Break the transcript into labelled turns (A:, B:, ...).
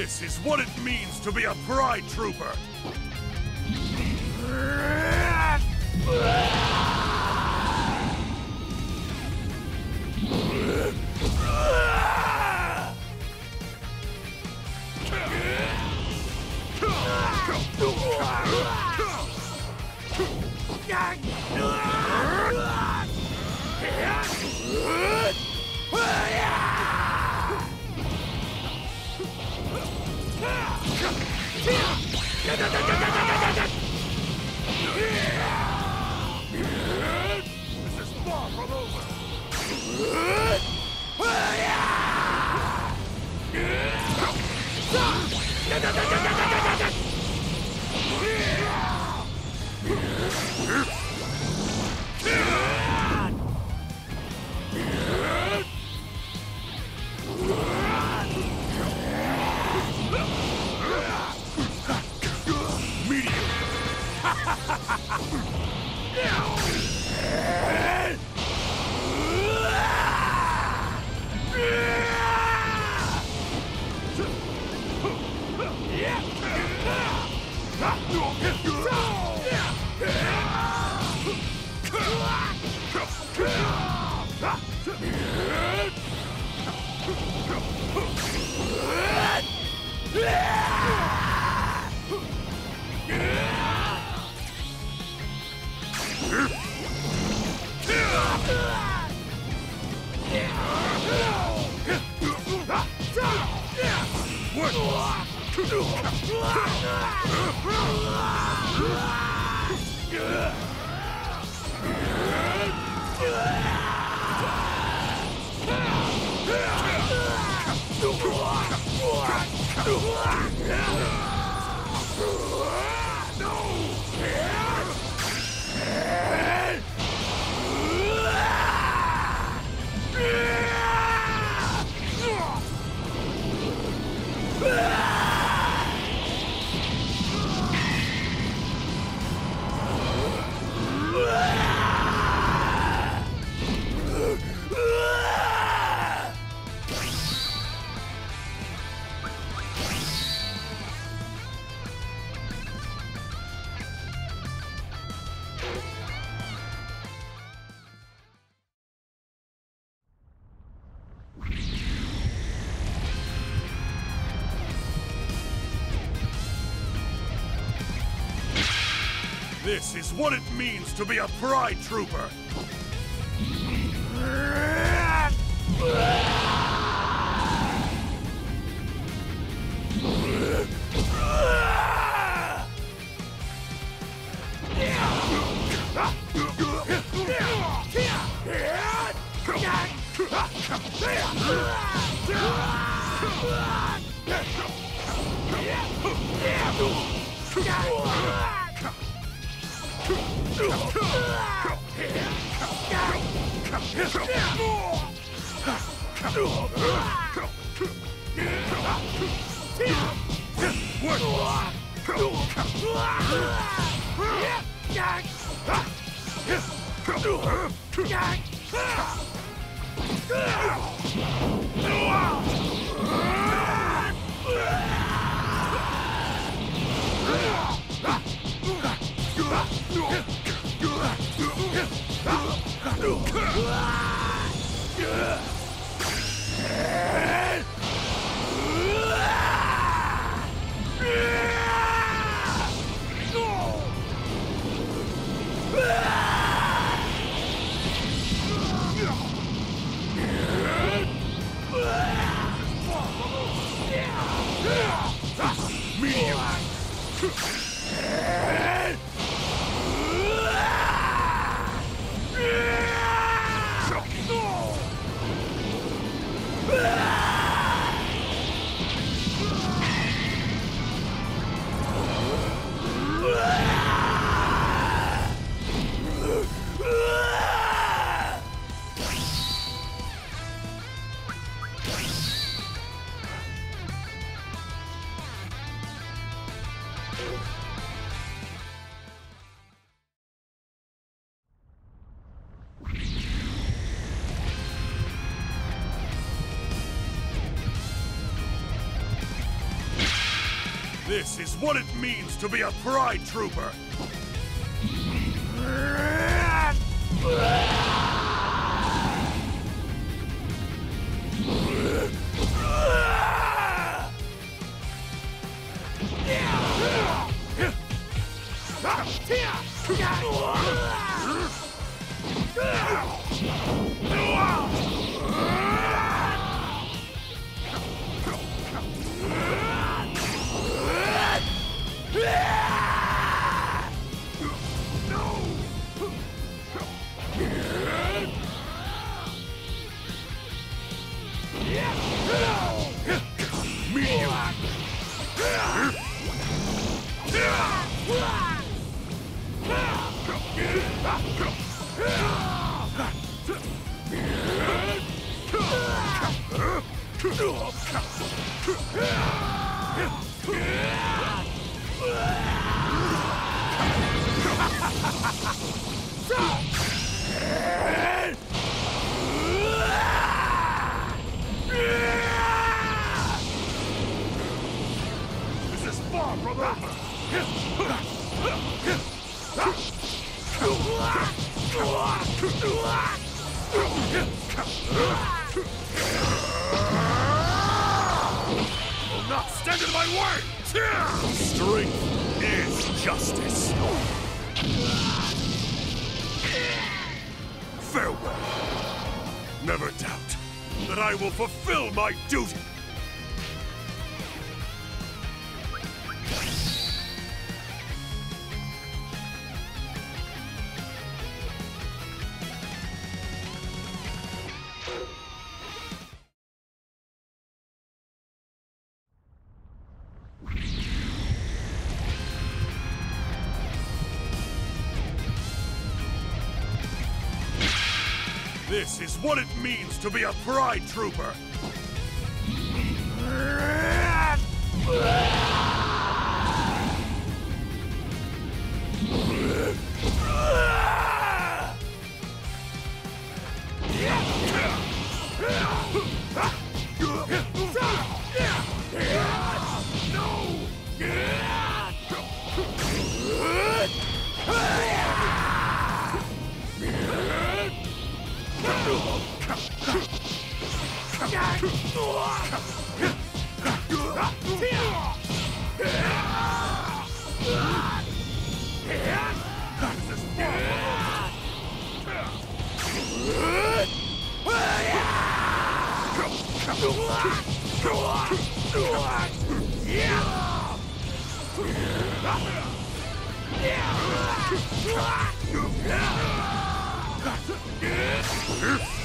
A: This is what it means to be a Pride Trooper! だだだ Yeah! This is what it means to be a Pride Trooper! Yeah! Ah! Ah! This is what it means to be a Pride Trooper! This stand in my way! Strength is justice! Farewell! Never doubt that I will fulfill my duty! This is what it means to be a Pride Trooper! Yeah!